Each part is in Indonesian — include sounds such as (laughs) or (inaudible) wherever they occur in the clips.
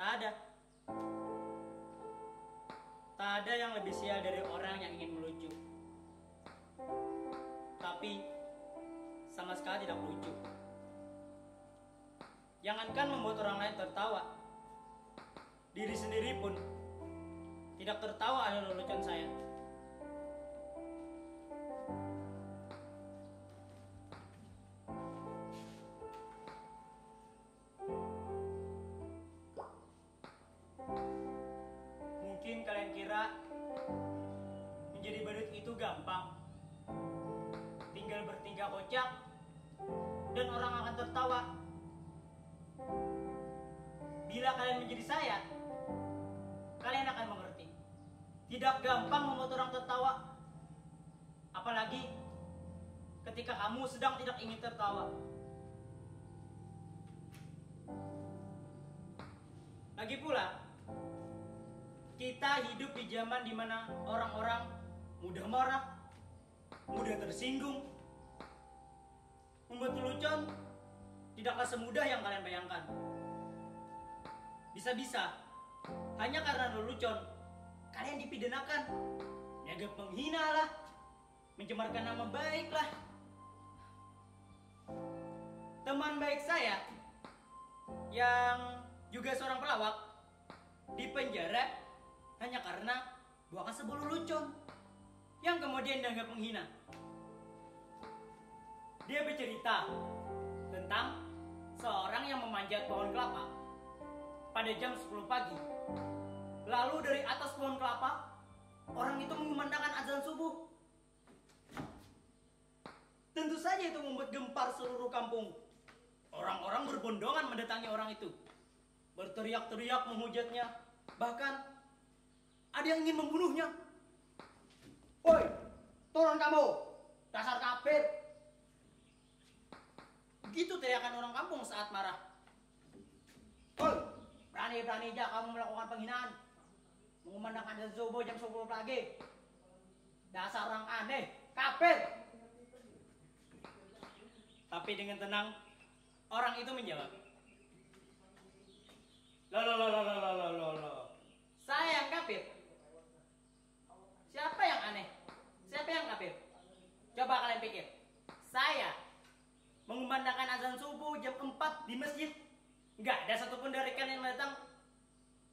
Tak ada. Tak ada yang lebih sial dari orang yang ingin melucu. Tapi sama sekali tidak melucu. Jangankan membuat orang lain tertawa, diri sendiri pun tidak tertawa ada lelucon saya. Gampang. Tinggal bertingkah kocak dan orang akan tertawa. Bila kalian menjadi saya, kalian akan mengerti. Tidak gampang membuat orang tertawa. Apalagi ketika kamu sedang tidak ingin tertawa. Lagi pula, kita hidup di zaman di mana orang-orang mudah marah, mudah tersinggung. Membuat lelucon tidaklah semudah yang kalian bayangkan. Bisa-bisa hanya karena lelucon kalian dipidanakan, dianggap menghina lah, mencemarkan nama baik lah. Teman baik saya yang juga seorang pelawak di penjara hanya karena buangkan sebuah lelucon yang kemudian dianggap menghina. Dia bercerita tentang seorang yang memanjat pohon kelapa pada jam 10 pagi. Lalu dari atas pohon kelapa, orang itu mengumandangkan azan subuh. Tentu saja itu membuat gempar seluruh kampung. Orang-orang berbondongan mendatangi orang itu. Berteriak-teriak menghujatnya. Bahkan ada yang ingin membunuhnya. Woi, turun kamu. Dasar kafir. Begitu teriakan orang kampung saat marah. Woi, berani-berani aja kamu melakukan penghinaan. Mengumandangkan dan subuh jam 10 pagi. Dasar orang aneh, kafir. Tapi dengan tenang, orang itu menjawab. Lo lo lo lo lo lo lo lo. Saya yang kafir. Pikir. Saya mengumandangkan azan subuh jam 4 di masjid. Enggak ada satupun dari kalian yang datang.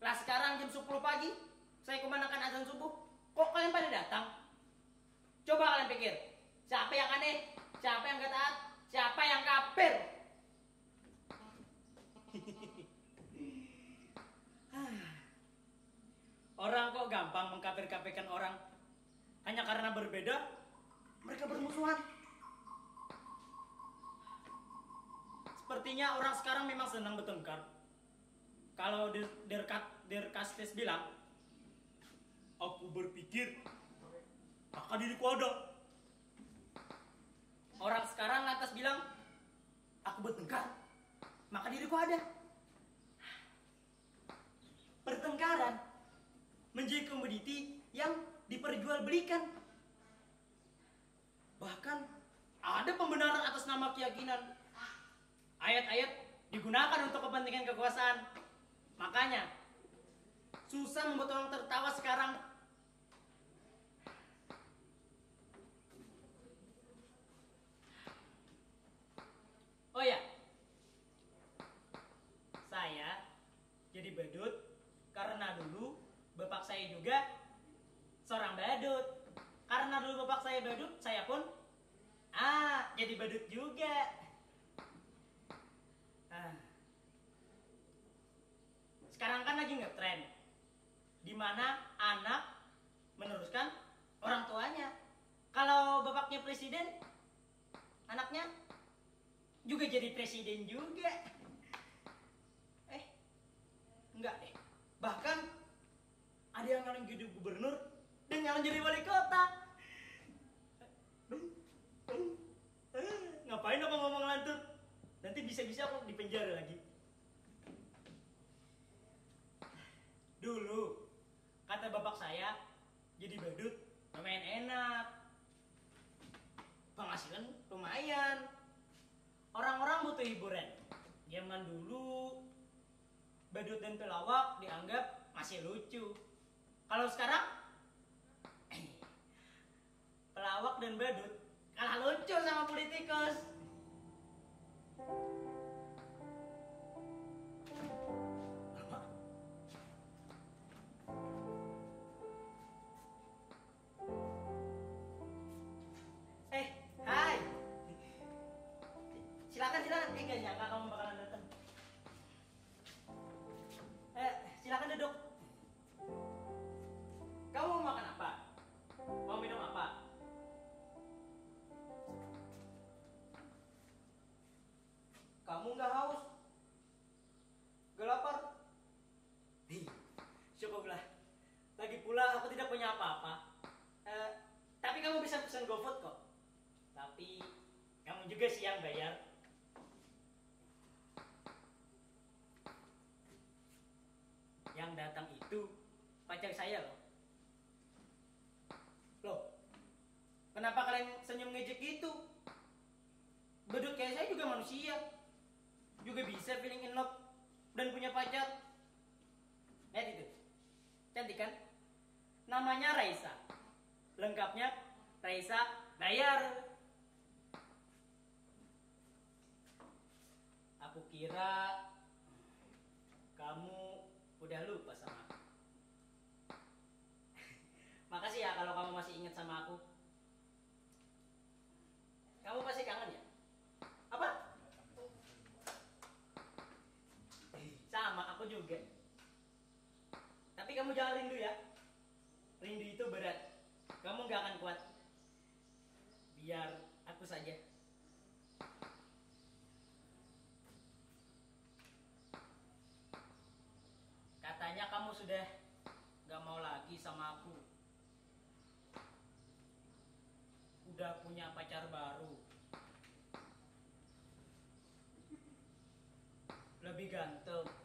Lah sekarang jam 10 pagi, saya kumandangkan azan subuh. Kok kalian pada datang? Coba kalian pikir. Siapa yang aneh? Siapa yang gak taat? Siapa yang kafir? (laughs) Orang kok gampang mengkafir-kafirkan orang hanya karena berbeda mereka bermusuhan. Sepertinya orang sekarang memang senang bertengkar. Kalau Der, Der, Der Kastes bilang, aku berpikir maka diriku ada. Orang sekarang lantas bilang, aku bertengkar, maka diriku ada. Pertengkaran menjadi komoditi yang diperjualbelikan. Bahkan ada pembenaran atas nama keyakinan. Ayat-ayat digunakan untuk kepentingan kekuasaan. Makanya susah membuat orang tertawa sekarang. Oh ya, saya jadi badut karena dulu bapak saya juga seorang badut. Karena dulu bapak saya badut, saya pun jadi badut juga. Ah. Sekarang kan lagi ngetren di mana anak meneruskan orang tuanya. Kalau bapaknya presiden, anaknya juga jadi presiden juga. Eh, enggak deh. Bahkan ada yang nyalon jadi gubernur dan nyalon jadi wali kota. Bisa-bisa aku di penjara lagi. Dulu kata bapak saya jadi badut lumayan enak. Penghasilan lumayan. Orang-orang butuh hiburan. Zaman dulu badut dan pelawak dianggap masih lucu. Kalau sekarang pelawak dan badut kalah lucu sama politikus. Thank you. Datang itu pacar saya loh. Loh, kenapa kalian senyum ngejek gitu? Bedut kayak saya juga manusia. Juga bisa feeling in love dan punya pacar. Lihat itu. Cantik kan? Namanya Raisa. Lengkapnya Raisa Bayar. Aku kira kamu udah lupa sama aku. Makasih ya kalau kamu masih ingat sama aku. Kamu pasti kangen ya? Apa? Sama, aku juga. Tapi kamu jangan rindu ya. Rindu itu berat. Kamu gak akan kuat. Biar aku saja. Katanya kamu sudah gak mau lagi sama aku. Udah punya pacar baru. Lebih ganteng.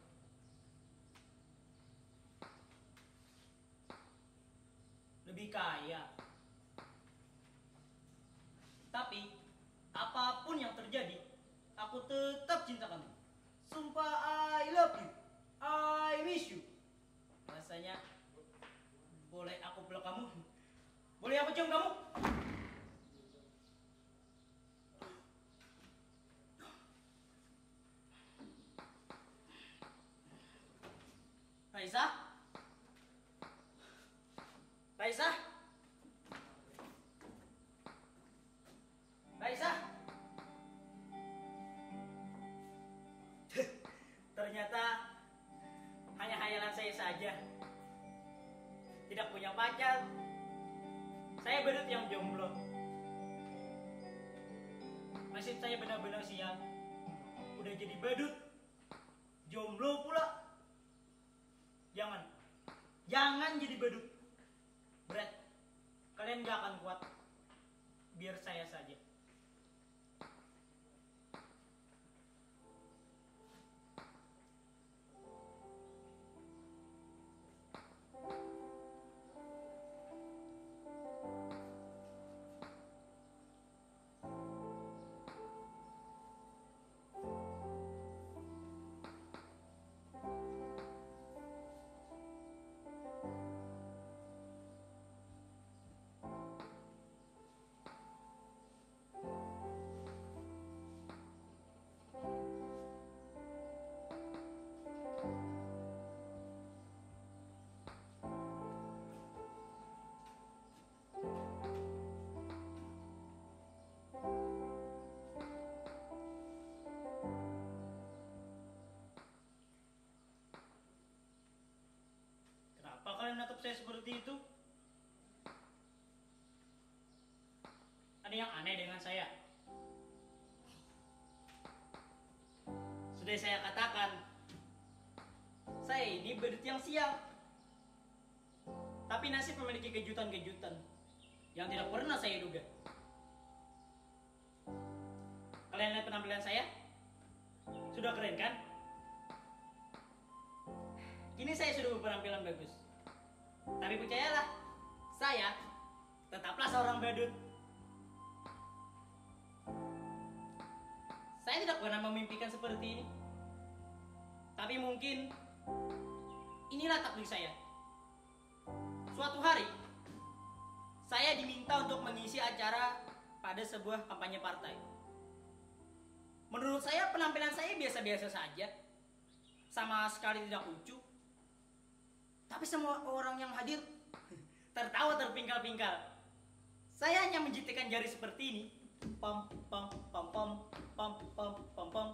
Saja. Tidak punya pacar. Saya bedut yang jomblo. Nasib saya benar-benar sial. Udah jadi bedut. Jomblo pula. Jangan. Jangan jadi badut. Berat. Kalian gak akan kuat. Biar saya saja. Kalian menatap saya seperti itu? Ada yang aneh dengan saya. Sudah saya katakan, saya ini badut yang sial. Tapi nasib memiliki kejutan-kejutan yang tidak pernah saya duga. Kalian lihat penampilan saya? Sudah keren kan? Kini saya sudah berpenampilan bagus. Tapi percayalah, saya tetaplah seorang badut. Saya tidak pernah memimpikan seperti ini. Tapi mungkin Inilah takdir saya. Suatu hari, saya diminta untuk mengisi acara pada sebuah kampanye partai. Menurut saya penampilan saya biasa-biasa saja. Sama sekali tidak lucu. Tapi semua orang yang hadir tertawa terpingkal-pingkal. Saya hanya menjitikan jari seperti ini. Pam pam pam pam pam pam pam pam.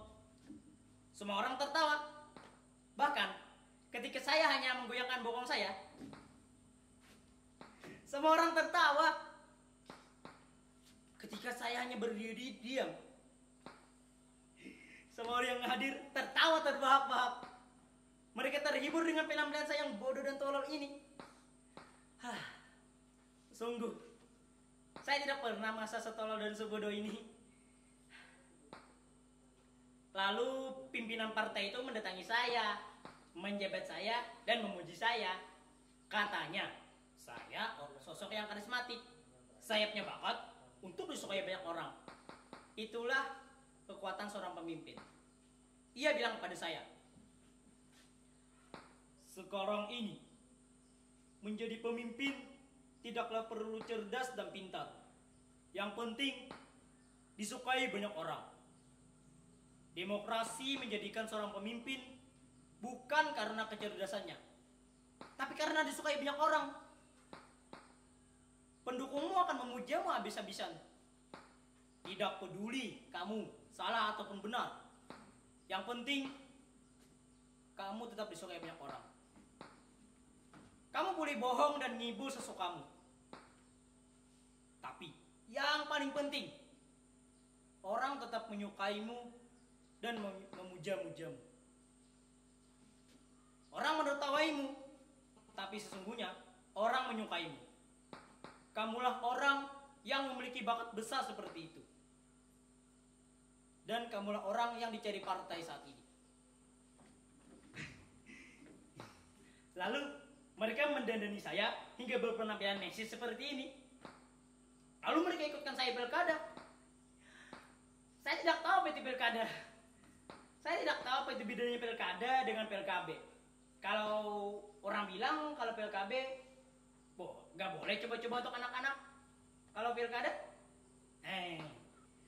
Semua orang tertawa. Bahkan ketika saya hanya menggoyangkan bokong saya, semua orang tertawa. Ketika saya hanya berdiri diam, semua orang yang hadir tertawa terbahak-bahak. Mereka terhibur dengan penampilan saya yang bodoh dan tolol ini. Hah, sungguh, saya tidak pernah masa setolol dan sebodoh ini. Lalu pimpinan partai itu mendatangi saya, menjabat saya, dan memuji saya. Katanya, saya sosok yang karismatik. Saya punya bakat untuk disukai banyak orang. Itulah kekuatan seorang pemimpin. Ia bilang kepada saya, sekarang ini menjadi pemimpin tidaklah perlu cerdas dan pintar. Yang penting disukai banyak orang. Demokrasi menjadikan seorang pemimpin bukan karena kecerdasannya, tapi karena disukai banyak orang. Pendukungmu akan memujamu habis-habisan. Tidak peduli kamu salah ataupun benar. Yang penting kamu tetap disukai banyak orang. Kamu boleh bohong dan ngibul sesukamu. Tapi yang paling penting, orang tetap menyukaimu dan memuja-mujamu. Orang menertawaimu, tapi sesungguhnya orang menyukaimu. Kamulah orang yang memiliki bakat besar seperti itu. Dan kamulah orang yang dicari partai saat ini. Lalu mereka mendandani saya hingga berpenampilan Messi seperti ini. Lalu mereka ikutkan saya pilkada. Saya tidak tahu apa itu pilkada. Saya tidak tahu apa itu bedanya pilkada dengan PLKB. Kalau orang bilang kalau PLKB, boh, nggak boleh coba-coba untuk anak-anak. Kalau pilkada, eh,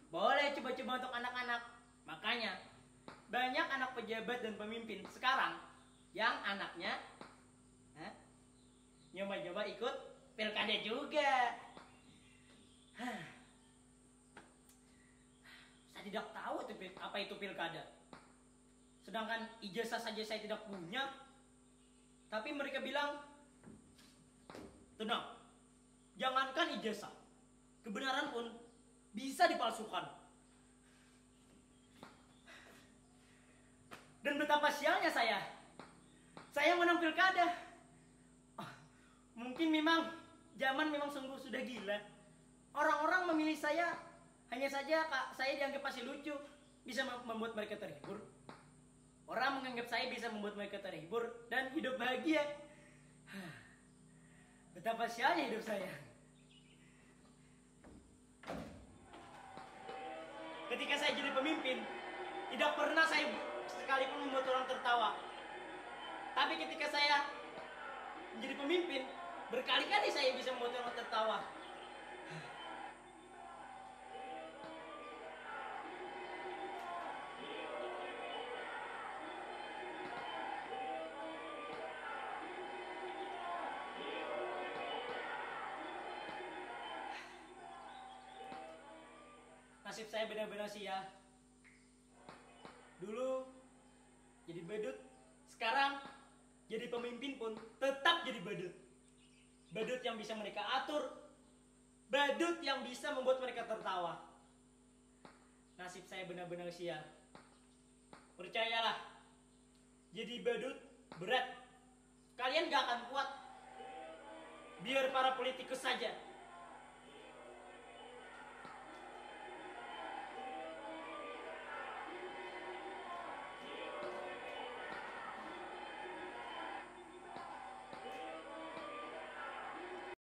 boleh coba-coba untuk anak-anak. Makanya banyak anak pejabat dan pemimpin sekarang yang anaknya nyoba-nyoba ikut pilkada juga. Saya tidak tahu itu apa itu pilkada. Sedangkan ijazah saja saya tidak punya. Tapi mereka bilang, tenang, jangankan ijazah, kebenaran pun bisa dipalsukan. Dan betapa sialnya saya. Saya menang pilkada. Mungkin memang zaman memang sungguh sudah gila. Orang-orang memilih saya hanya saja kak saya dianggap masih lucu, bisa mem- membuat mereka terhibur. Orang menganggap saya bisa membuat mereka terhibur dan hidup bahagia. (sighs) Betapa sialnya hidup saya. Ketika saya jadi pemimpin, tidak pernah saya sekalipun membuat orang tertawa. Tapi ketika saya menjadi pemimpin, berkali-kali saya bisa membuat tertawa. Nasib saya benar-benar sia. Dulu jadi badut, sekarang jadi pemimpin pun tetap jadi badut. Badut yang bisa mereka atur, badut yang bisa membuat mereka tertawa. Nasib saya benar-benar sia. Percayalah, jadi badut berat. Kalian gak akan kuat. Biar para politikus saja